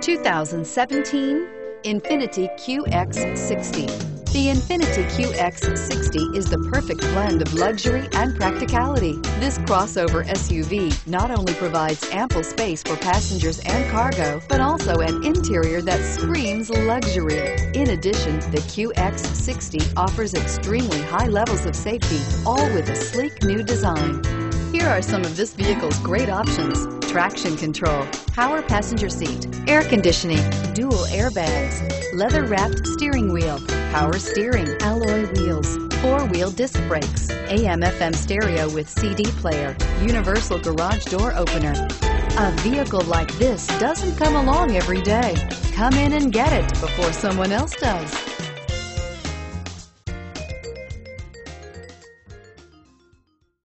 2017 Infiniti QX60. The Infiniti QX60 is the perfect blend of luxury and practicality. This crossover SUV not only provides ample space for passengers and cargo, but also an interior that screams luxury. In addition, the QX60 offers extremely high levels of safety, all with a sleek new design. Here are some of this vehicle's great options. Traction control, power passenger seat, air conditioning, dual airbags, leather wrapped steering wheel, power steering, alloy wheels, four-wheel disc brakes, AM FM stereo with CD player, universal garage door opener. A vehicle like this doesn't come along every day. Come in and get it before someone else does.